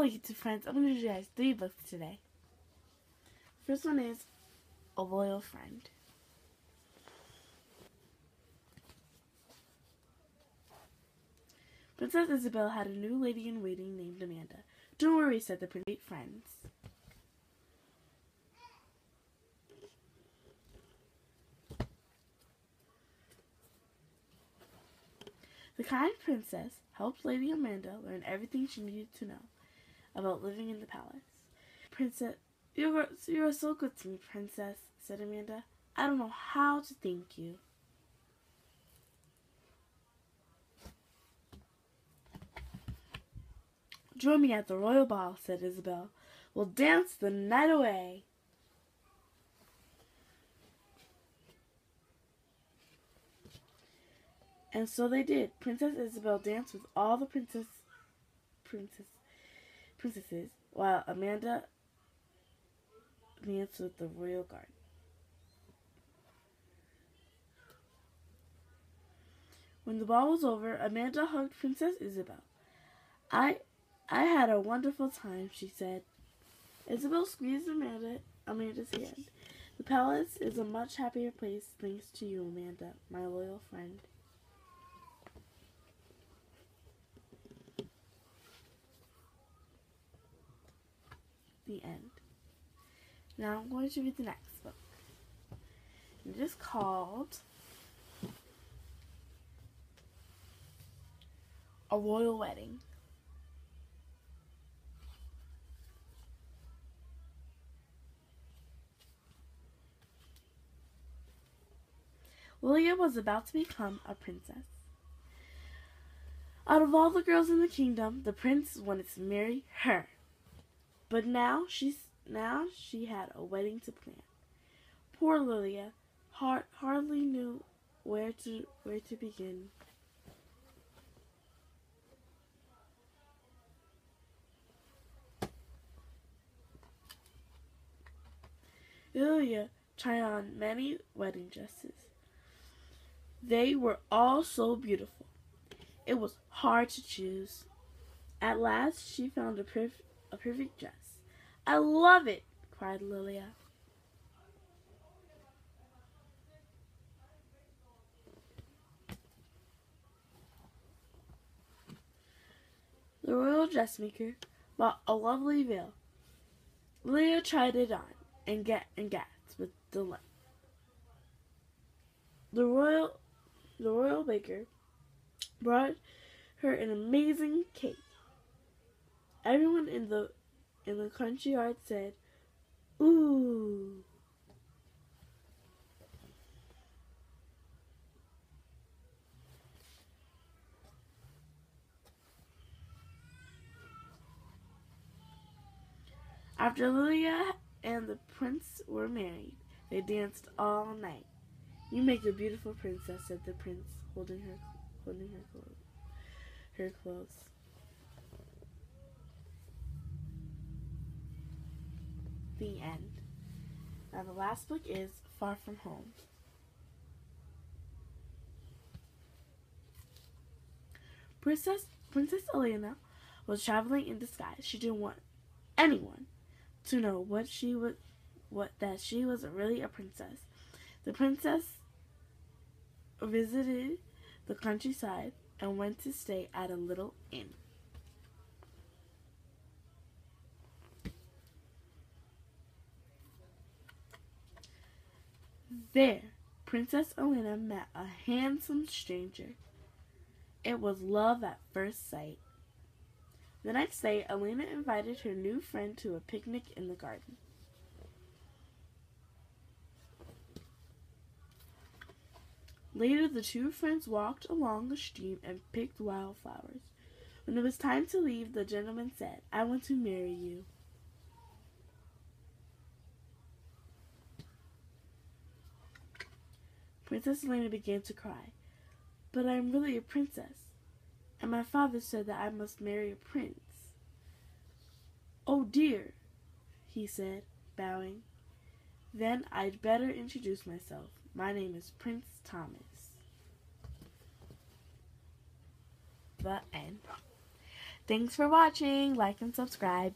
Hello YouTube friends, I'm going to read you guys three books today. First one is A Loyal Friend. Princess Isabel had a new lady in waiting named Amanda. Don't worry, said the pretty friends. The kind princess helped Lady Amanda learn everything she needed to know about living in the palace. Princess, you are, you are so good to me, Princess, said Amanda. I don't know how to thank you. Join me at the royal ball, said Isabel. We'll dance the night away. And so they did. Princess Isabel danced with all the princess, princess, princesses, while Amanda danced with the royal guard. When the ball was over, Amanda hugged Princess Isabel. I, I had a wonderful time, she said. Isabel squeezed Amanda, Amanda's hand. The palace is a much happier place thanks to you, Amanda, my loyal friend. The end. Now I'm going to read the next book. It is called A Royal Wedding. Lilia was about to become a princess. Out of all the girls in the kingdom, the prince wanted to marry her. But now she's now she had a wedding to plan. Poor Lilia har hardly knew where to where to begin. Lilia tried on many wedding dresses. They were all so beautiful. It was hard to choose. At last she found a perfect a perfect dress. I love it, cried Lilia. The royal dressmaker bought a lovely veil. Lilia tried it on and get and gasped with delight. The royal the royal baker brought her an amazing cake. Everyone in the in the country yard said, Ooh. After Lilia and the prince were married, they danced all night. You make a beautiful princess, said the prince, holding her, holding her clothes. Her clothes. The end. Now the last book is Far From Home. Princess Princess Elena was traveling in disguise. She didn't want anyone to know what she was what that she was really a princess. The princess visited the countryside and went to stay at a little inn. There, Princess Elena met a handsome stranger. It was love at first sight. The next day, Elena invited her new friend to a picnic in the garden. Later, the two friends walked along the stream and picked wildflowers. When it was time to leave, the gentleman said, I want to marry you. Princess Elena began to cry. But I am really a princess, and my father said that I must marry a prince. Oh dear, he said, bowing. Then I'd better introduce myself. My name is Prince Thomas. The end. Thanks for watching. Like and subscribe.